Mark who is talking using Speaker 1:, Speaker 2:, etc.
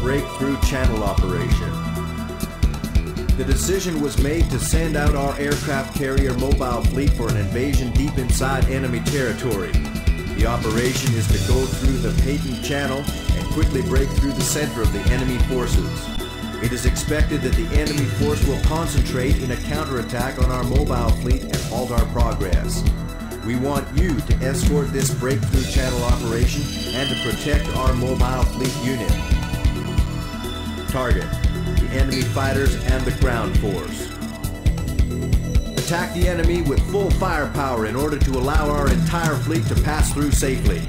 Speaker 1: breakthrough channel operation. The decision was made to send out our aircraft carrier mobile fleet for an invasion deep inside enemy territory. The operation is to go through the Payton Channel and quickly break through the center of the enemy forces. It is expected that the enemy force will concentrate in a counterattack on our mobile fleet and halt our progress. We want you to escort this breakthrough channel operation and to protect our mobile fleet unit. Target, the enemy fighters and the ground force. Attack the enemy with full firepower in order to allow our entire fleet to pass through safely.